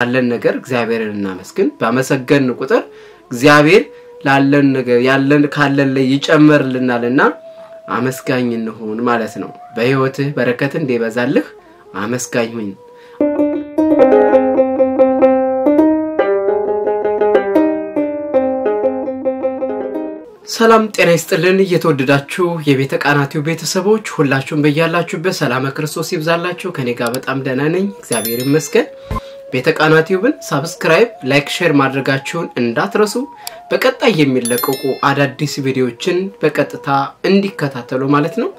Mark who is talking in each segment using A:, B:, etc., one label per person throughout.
A: ያለን ነገር እግዚአብሔርን እናመስግን። ባመሰገን ቁጥር እግዚአብሔር ላለን ነገር ያለን ካለን ላይ ይጨመርልናልና አመስጋኝ እንሁን ማለት ነው። በሕይወትህ በረከት እንዲበዛልህ አመስጋኝ ሁን። ሰላም ጤና ይስጥልን። እየተወደዳችሁ የቤተ ቃናቲው ቤተሰቦች ሁላችሁም በያላችሁበት ሰላመ ክርስቶስ ይብዛላችሁ። ከኔ ጋር በጣም ደህና ነኝ፣ እግዚአብሔር ይመስገን። ቤተ ቃና tube ን subscribe፣ like፣ share ማድረጋችሁን እንዳትረሱ። በቀጣይ የሚለቀቁ አዳዲስ ቪዲዮዎችን በቀጥታ እንዲከታተሉ ማለት ነው።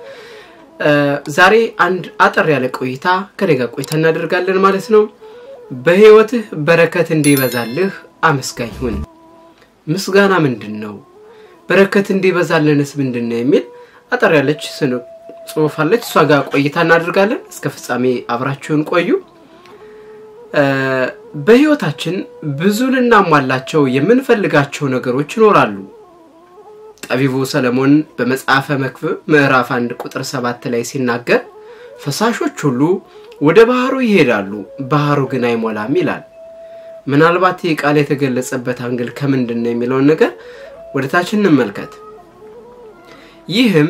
A: ዛሬ አንድ አጠር ያለ ቆይታ ከኔ ጋር ቆይታ እናደርጋለን ማለት ነው። በሕይወትህ በረከት እንዲበዛልህ አመስጋኝ ሁን። ምስጋና ምንድን ነው? በረከት እንዲበዛልንስ ምንድን ነው የሚል አጠር ያለች ጽሑፍ አለች። እሷ ጋር ቆይታ እናደርጋለን። እስከ ፍጻሜ አብራችሁን ቆዩ። በሕይወታችን ብዙ ልናሟላቸው የምንፈልጋቸው ነገሮች ይኖራሉ። ጠቢቡ ሰለሞን በመጽሐፈ መክብብ ምዕራፍ አንድ ቁጥር ሰባት ላይ ሲናገር ፈሳሾች ሁሉ ወደ ባህሩ ይሄዳሉ፣ ባህሩ ግን አይሞላም ይላል። ምናልባት ይህ ቃል የተገለጸበት አንግል ከምንድን ነው የሚለውን ነገር ወደ ታች እንመልከት። ይህም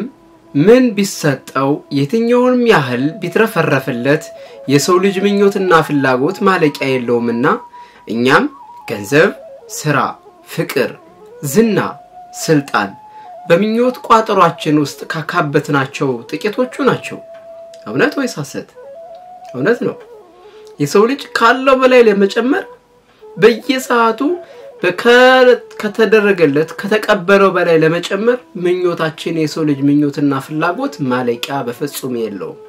A: ምን ቢሰጠው የትኛውንም ያህል ቢትረፈረፍለት የሰው ልጅ ምኞትና ፍላጎት ማለቂያ የለውምና እኛም ገንዘብ፣ ስራ፣ ፍቅር፣ ዝና፣ ስልጣን በምኞት ቋጠሯችን ውስጥ ካካበትናቸው ጥቂቶቹ ናቸው። እውነት ወይስ ሐሰት? እውነት ነው። የሰው ልጅ ካለው በላይ ለመጨመር በየሰዓቱ ከተደረገለት ከተቀበለው በላይ ለመጨመር ምኞታችን የሰው ልጅ ምኞትና ፍላጎት ማለቂያ በፍጹም የለውም።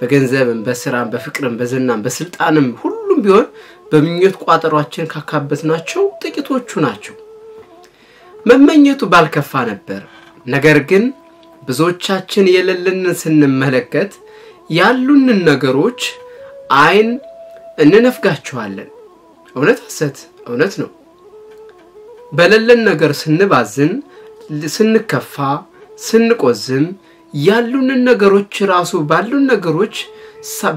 A: በገንዘብም፣ በስራም፣ በፍቅርም፣ በዝናም፣ በስልጣንም ሁሉም ቢሆን በምኞት ቋጠሯችን ካካበትናቸው ጥቂቶቹ ናቸው። መመኘቱ ባልከፋ ነበር። ነገር ግን ብዙዎቻችን የሌለንን ስንመለከት ያሉንን ነገሮች አይን እንነፍጋቸዋለን። እውነት ሐሰት? እውነት ነው። በሌለን ነገር ስንባዝን፣ ስንከፋ፣ ስንቆዝም ያሉንን ነገሮች ራሱ ባሉን ነገሮች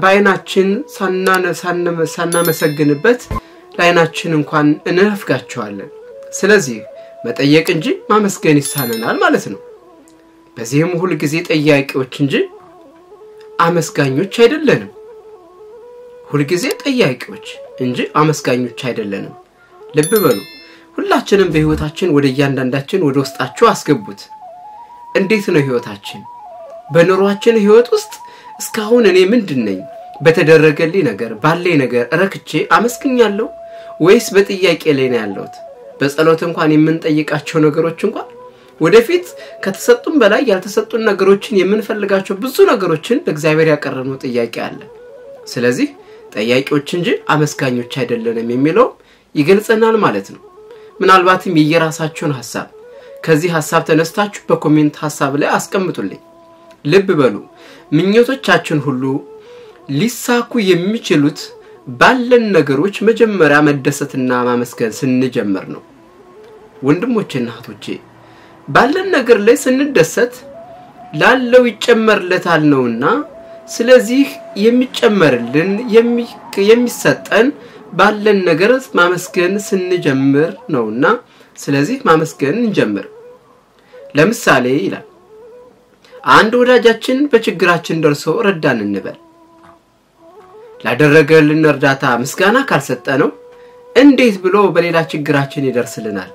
A: በአይናችን ሳናመሰግንበት ለአይናችን እንኳን እንነፍጋቸዋለን። ስለዚህ መጠየቅ እንጂ ማመስገን ይሳነናል ማለት ነው። በዚህም ሁል ጊዜ ጠያቂዎች እንጂ አመስጋኞች አይደለንም። ሁልጊዜ ጠያቂዎች እንጂ አመስጋኞች አይደለንም። ልብ በሉ። ሁላችንም በሕይወታችን ወደ እያንዳንዳችን ወደ ውስጣችሁ አስገቡት። እንዴት ነው ሕይወታችን? በኑሯችን ሕይወት ውስጥ እስካሁን እኔ ምንድን ነኝ? በተደረገልኝ ነገር ባለኝ ነገር ረክቼ አመስግኛለሁ ወይስ በጥያቄ ላይ ነው ያለሁት? በጸሎት እንኳን የምንጠይቃቸው ነገሮች እንኳን ወደፊት ከተሰጡን በላይ ያልተሰጡን ነገሮችን የምንፈልጋቸው ብዙ ነገሮችን ለእግዚአብሔር ያቀረብነው ጥያቄ አለ። ስለዚህ ጠያቂዎች እንጂ አመስጋኞች አይደለንም የሚለው ይገልጸናል ማለት ነው። ምናልባትም የየራሳችሁን ሀሳብ ከዚህ ሀሳብ ተነስታችሁ በ comment ሀሳብ ላይ አስቀምጡልኝ። ልብ በሉ፣ ምኞቶቻችን ሁሉ ሊሳኩ የሚችሉት ባለን ነገሮች መጀመሪያ መደሰትና ማመስገን ስንጀምር ነው። ወንድሞቼና እህቶቼ ባለን ነገር ላይ ስንደሰት ላለው ይጨመርለታል ነውና ስለዚህ የሚጨመርልን የሚሰጠን ባለን ነገር ማመስገን ስንጀምር ነውና ስለዚህ ማመስገን እንጀምር። ለምሳሌ ይላል አንድ ወዳጃችን በችግራችን ደርሶ ረዳን እንበል። ላደረገልን እርዳታ ምስጋና ካልሰጠ ነው እንዴት ብሎ በሌላ ችግራችን ይደርስልናል?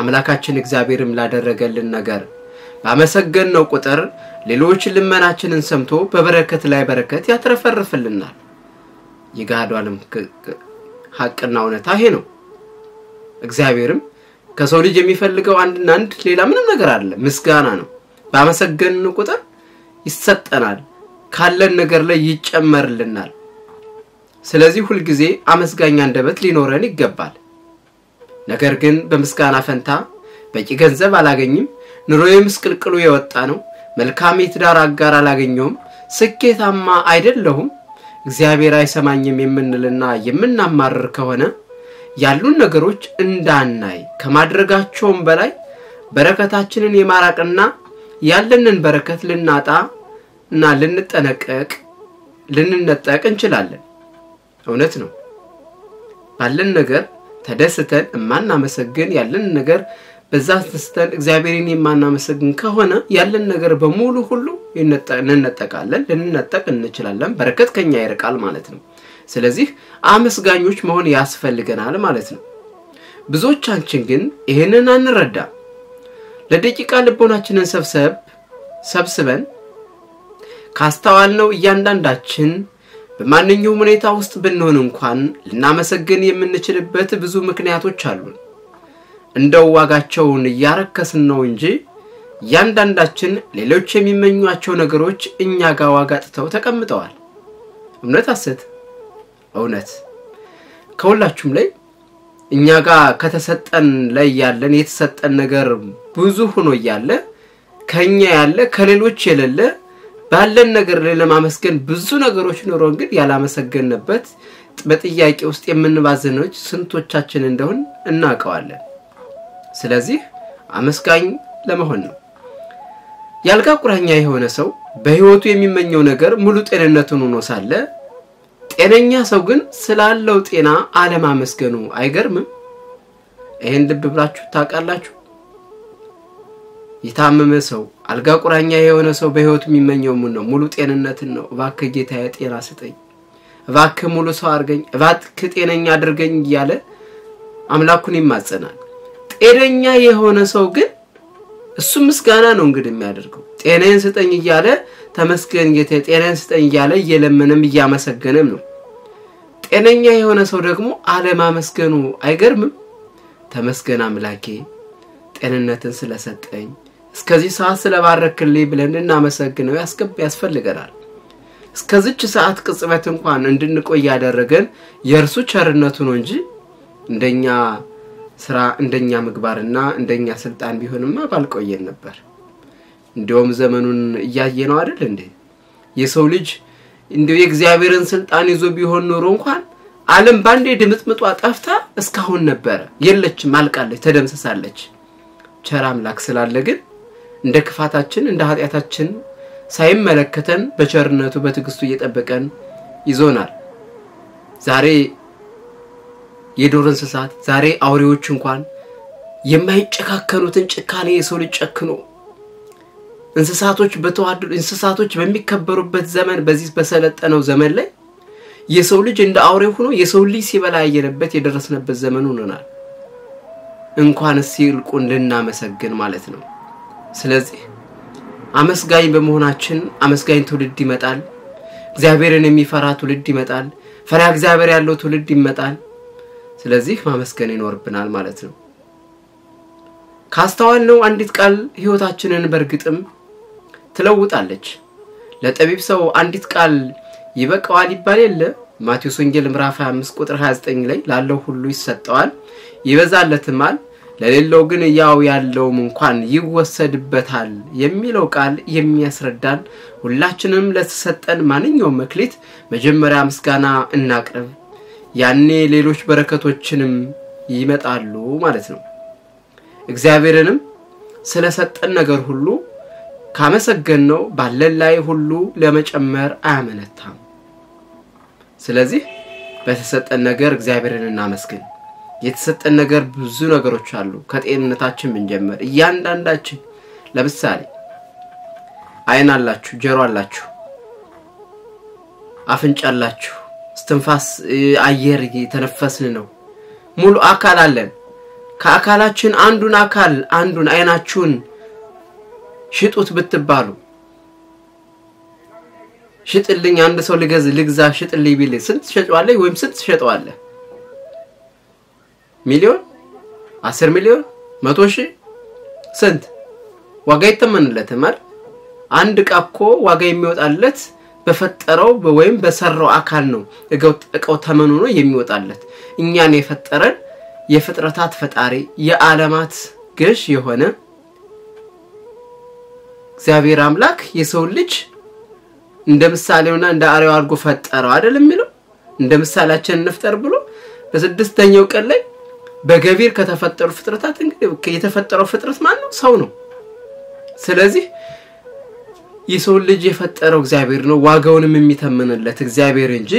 A: አምላካችን እግዚአብሔርም ላደረገልን ነገር ባመሰገንነው ቁጥር ሌሎች ልመናችንን ሰምቶ በበረከት ላይ በረከት ያትረፈርፍልናል። የገሃዱ ዓለም ሀቅና እውነታ ይሄ ነው። እግዚአብሔርም ከሰው ልጅ የሚፈልገው አንድና አንድ ሌላ ምንም ነገር አለ፣ ምስጋና ነው። ባመሰገንን ቁጥር ይሰጠናል፣ ካለን ነገር ላይ ይጨመርልናል። ስለዚህ ሁልጊዜ አመስጋኝ አንደበት ሊኖረን ይገባል። ነገር ግን በምስጋና ፈንታ በቂ ገንዘብ አላገኝም፣ ኑሮዬ ምስቅልቅሉ የወጣ ነው፣ መልካም የትዳር አጋር አላገኘውም፣ ስኬታማ አይደለሁም፣ እግዚአብሔር አይሰማኝም የምንልና የምናማርር ከሆነ ያሉን ነገሮች እንዳናይ ከማድረጋቸውም በላይ በረከታችንን የማራቅና ያለንን በረከት ልናጣ እና ልንጠነቀቅ ልንነጠቅ እንችላለን። እውነት ነው። ባለን ነገር ተደስተን የማናመሰግን ያለን ነገር በዛ ተስተን እግዚአብሔርን የማናመሰግን ከሆነ ያለን ነገር በሙሉ ሁሉ እንነጠቃለን፣ ልንነጠቅ እንችላለን። በረከት ከኛ ይርቃል ማለት ነው። ስለዚህ አመስጋኞች መሆን ያስፈልገናል ማለት ነው። ብዙዎቻችን ግን ይህንን አንረዳም። ለደቂቃ ልቦናችንን ሰብሰብ ሰብስበን ካስተዋልነው እያንዳንዳችን በማንኛውም ሁኔታ ውስጥ ብንሆን እንኳን ልናመሰግን የምንችልበት ብዙ ምክንያቶች አሉን። እንደው ዋጋቸውን እያረከስን ነው እንጂ እያንዳንዳችን ሌሎች የሚመኟቸው ነገሮች እኛ ጋር ዋጋ ጥተው ተቀምጠዋል። እውነት ሐሰት? እውነት። ከሁላችሁም ላይ እኛ ጋር ከተሰጠን ላይ ያለን የተሰጠን ነገር ብዙ ሆኖ እያለ ከኛ ያለ ከሌሎች የሌለ ባለን ነገር ላይ ለማመስገን ብዙ ነገሮች ኖሮን ግን ያላመሰገንበት በጥያቄ ውስጥ የምንባዝኖች ስንቶቻችን እንደሆን እናውቀዋለን። ስለዚህ አመስጋኝ ለመሆን ነው። የአልጋ ቁራኛ የሆነ ሰው በሕይወቱ የሚመኘው ነገር ሙሉ ጤንነቱን ሆኖ ሳለ ጤነኛ ሰው ግን ስላለው ጤና አለማመስገኑ አይገርምም? ይህን ልብ ብላችሁ ታውቃላችሁ? የታመመ ሰው አልጋ ቁራኛ የሆነ ሰው በሕይወቱ የሚመኘው ምን ነው? ሙሉ ጤንነትን ነው። እባክህ ጌታዬ ጤና ስጠኝ፣ እባክህ ሙሉ ሰው አድርገኝ፣ እባክህ ጤነኛ አድርገኝ እያለ አምላኩን ይማጸናል። ጤነኛ የሆነ ሰው ግን እሱ ምስጋና ነው እንግዲህ የሚያደርገው ጤናዬን ስጠኝ እያለ ተመስገን ጌታ ጤናዬን ስጠኝ እያለ እየለመነም እያመሰገነም ነው። ጤነኛ የሆነ ሰው ደግሞ አለማመስገኑ አይገርምም? ተመስገን አምላኬ ጤንነትን ስለሰጠኝ እስከዚህ ሰዓት ስለባረክልኝ ብለን እናመሰግነው ያስፈልገናል። እስከዚች ሰዓት ቅጽበት እንኳን እንድንቆይ ያደረገን የእርሱ ቸርነቱ ነው እንጂ እንደኛ ስራ እንደኛ ምግባርና እንደኛ ስልጣን ቢሆንማ ባልቆየን ነበር። እንዲሁም ዘመኑን እያየ ነው አይደል እንዴ? የሰው ልጅ እንዲሁ የእግዚአብሔርን ስልጣን ይዞ ቢሆን ኖሮ እንኳን ዓለም ባንዴ ድምጥምጧ ጠፍታ እስካሁን ነበረ። የለችም፣ አልቃለች፣ ተደምስሳለች። ቸር አምላክ ስላለ ግን እንደ ክፋታችን እንደ ኃጢአታችን ሳይመለከተን በቸርነቱ በትዕግስቱ እየጠበቀን ይዞናል። ዛሬ የዱር እንስሳት ዛሬ አውሬዎች እንኳን የማይጨካከኑትን ጭካኔ የሰው ልጅ ጨክኖ እንስሳቶች በተዋደዱ እንስሳቶች በሚከበሩበት ዘመን በዚህ በሰለጠነው ዘመን ላይ የሰው ልጅ እንደ አውሬ ሆኖ የሰው ልጅ ሲበላ ያየንበት የደረስንበት ዘመን ሆኖናል። እንኳንስ ይልቁን ልናመሰግን ማለት ነው። ስለዚህ አመስጋኝ በመሆናችን አመስጋኝ ትውልድ ይመጣል። እግዚአብሔርን የሚፈራ ትውልድ ይመጣል። ፈሪሃ እግዚአብሔር ያለው ትውልድ ይመጣል። ስለዚህ ማመስገን ይኖርብናል ማለት ነው። ካስተዋልነው አንዲት ቃል ሕይወታችንን በእርግጥም ትለውጣለች። ለጠቢብ ሰው አንዲት ቃል ይበቃዋል ይባል የለ ማቴዎስ ወንጌል ምዕራፍ 25 ቁጥር 29 ላይ ላለው ሁሉ ይሰጠዋል ይበዛለትማል፣ ለሌለው ግን ያው ያለውም እንኳን ይወሰድበታል የሚለው ቃል የሚያስረዳን ሁላችንም ለተሰጠን ማንኛውም መክሊት መጀመሪያ ምስጋና እናቅርብ። ያኔ ሌሎች በረከቶችንም ይመጣሉ ማለት ነው። እግዚአብሔርንም ስለሰጠን ነገር ሁሉ ካመሰገን ነው ባለን ላይ ሁሉ ለመጨመር አያመነታም። ስለዚህ በተሰጠን ነገር እግዚአብሔርን እናመስግን። የተሰጠን ነገር ብዙ ነገሮች አሉ። ከጤንነታችን ብንጀምር እያንዳንዳችን ለምሳሌ ዓይን አላችሁ፣ ጆሮ አላችሁ፣ አፍንጫ አላችሁ፣ እስትንፋስ አየር የተነፈስን ነው። ሙሉ አካል አለን። ከአካላችን አንዱን አካል አንዱን ዓይናችሁን ሽጡት ብትባሉ ሽጥልኝ፣ አንድ ሰው ልገዝ ልግዛ ሽጥልኝ ቢል ስንት ትሸጠዋለህ? ወይም ስንት ትሸጠዋለህ? ሚሊዮን፣ አስር ሚሊዮን፣ መቶ ሺህ ስንት ዋጋ ይተመንለትም አይደል? አንድ ዕቃ እኮ ዋጋ የሚወጣለት በፈጠረው ወይም በሰራው አካል ነው። እቃው ነው የሚወጣለት። እኛን የፈጠረን የፍጥረታት ፈጣሪ የዓለማት ገዥ የሆነ እግዚአብሔር አምላክ የሰው ልጅ እንደ ምሳሌውና እንደ አርአያው አድርጎ ፈጠረው አይደል የሚለው እንደ ምሳሌያችን እንፍጠር ብሎ በስድስተኛው ቀን ላይ በገቢር ከተፈጠሩ ፍጥረታት እንግዲህ የተፈጠረው ፍጥረት ማን ነው? ሰው ነው። ስለዚህ የሰው ልጅ የፈጠረው እግዚአብሔር ነው። ዋጋውንም የሚተምንለት እግዚአብሔር እንጂ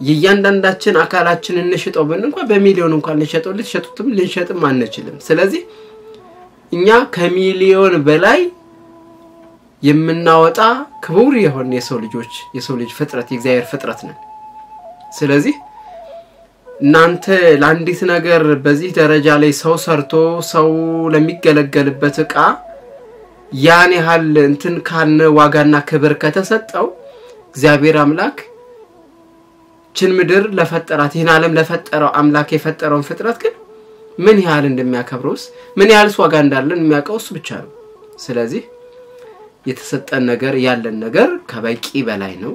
A: የእያንዳንዳችን አካላችን እንሽጠው ብን እንኳን በሚሊዮን እንኳን ልንሸጠው ልትሸጡትም ልንሸጥም አንችልም። ስለዚህ እኛ ከሚሊዮን በላይ የምናወጣ ክቡር የሆን የሰው ልጆች የሰው ልጅ ፍጥረት የእግዚአብሔር ፍጥረት ነን። ስለዚህ እናንተ ለአንዲት ነገር በዚህ ደረጃ ላይ ሰው ሰርቶ ሰው ለሚገለገልበት እቃ ያን ያህል እንትን ካነ ዋጋና ክብር ከተሰጠው እግዚአብሔር አምላክ ችን ምድር ለፈጠራት ይህን ዓለም ለፈጠረው አምላክ የፈጠረውን ፍጥረት ግን ምን ያህል እንደሚያከብረውስ ምን ያህልስ ዋጋ እንዳለን የሚያውቀው እሱ ብቻ ነው። ስለዚህ የተሰጠን ነገር ያለን ነገር ከበቂ በላይ ነው።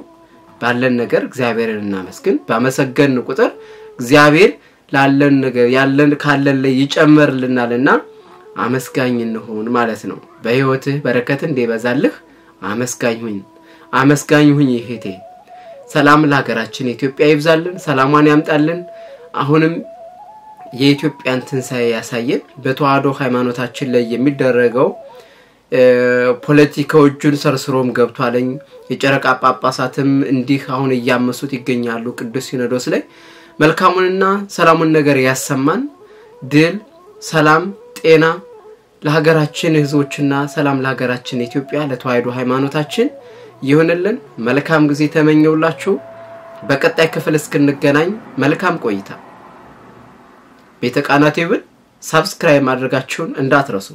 A: ባለን ነገር እግዚአብሔርን እናመስግን። ባመሰገን ቁጥር እግዚአብሔር ላለን ነገር ያለን ካለን ላይ ይጨመርልናልና አመስጋኝ እንሆን ማለት ነው። በሕይወትህ በረከት እንዲበዛልህ አመስጋኝ ሁኝ፣ አመስጋኝ ሁኝ እህቴ። ሰላም ለሀገራችን ኢትዮጵያ ይብዛልን፣ ሰላሟን ያምጣልን። አሁንም የኢትዮጵያን ትንሣኤ ያሳየን። በተዋህዶ ሃይማኖታችን ላይ የሚደረገው ፖለቲካው እጁን ሰርስሮም ገብቷለኝ። የጨረቃ ጳጳሳትም እንዲህ አሁን እያመሱት ይገኛሉ። ቅዱስ ሲኖዶስ ላይ መልካሙንና ሰላሙን ነገር ያሰማን። ድል፣ ሰላም፣ ጤና ለሀገራችን ሕዝቦችና ሰላም ለሀገራችን ኢትዮጵያ ለተዋህዶ ሃይማኖታችን ይሁንልን። መልካም ጊዜ ተመኘውላችሁ። በቀጣይ ክፍል እስክንገናኝ መልካም ቆይታ። ቤተ ቃና tube ን subscribe ማድረጋችሁን እንዳትረሱ።